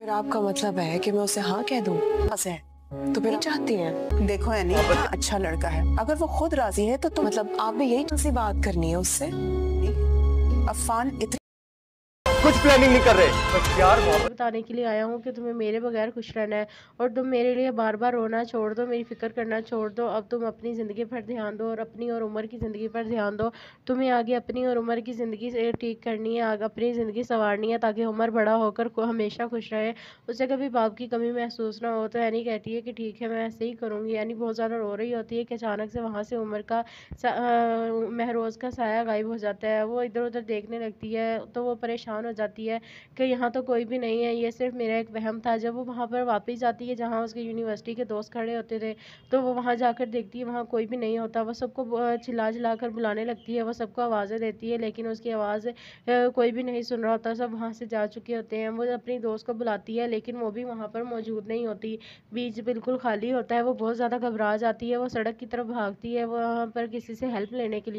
پھر آپ کا مطلب ہے کہ میں اسے ہاں کہہ دوں؟ ہاں بس ہے تو پھر چاہتی ہیں؟ دیکھو اینی اچھا لڑکا ہے۔ اگر وہ خود راضی ہے تو مطلب آپ نے یہی بات کرنی ہے اس سے؟ عفان اتنی کچھ پلاننگ نہیں کر رہے۔ بس محبت بتانے کے لیے آیا ہوں کہ تمہیں میرے بغیر خوش رہنا ہے اور تم میرے لیے بار بار رونا چھوڑ دو میری فکر کرنا چھوڑ دو۔ اب تم اپنی زندگی پر دھیان دو اور اپنی اور عمر کی زندگی پر دھیان دو۔ تمہیں آگے اپنی اور عمر کی زندگی سے ٹھیک کرنی ہے آگے اپنی زندگی سنوارنی ہے تاکہ عمر بڑا ہو کر ہمیشہ خوش رہے۔ اسے کبھی باپ کی کمی محسوس نہ ہو تو اینی کہتی ہے کہ ٹھیک ہے میں ایسے ہی کروں گی۔ یعنی بہت زیادہ رو رہی ہوتی ہے کہ اچانک سے وہاں سے عمر کا سا- آ، مہروز کا سایہ غائب ہو جاتا ہے۔ وہ ادھر ادھر دیکھنے لگتی ہے تو وہ پریشان ہو جاتی ہے کہ یہاں تو کوئی بھی نہیں ہے، یہ صرف میرا ایک وہم تھا۔ جب وہ وہاں پر واپس جاتی ہے، جہاں اس کے یونیورسٹی کے دوست کھڑے ہوتے تھے، تو وہ وہاں جا کر دیکھتی ہے، وہاں کوئی بھی نہیں ہوتا۔ وہ سب کو چلا چلا کر بلانے لگتی ہے، وہ سب کو آوازیں دیتی ہے، لیکن اس کی آواز کوئی بھی نہیں سن رہا ہوتا۔ سب وہاں سے جا چکے ہوتے ہیں۔ وہ اپنی دوست کو بلاتی ہے، لیکن وہ بھی وہاں پر موجود نہیں ہوتی۔ بیچ بالکل خالی ہوتا ہے۔ وہ بہت زیادہ گھبرا جاتی ہے، وہ سڑک کی طرف بھاگتی ہے۔ وہاں پر کسی سے ہیلپ لینے کے لیے۔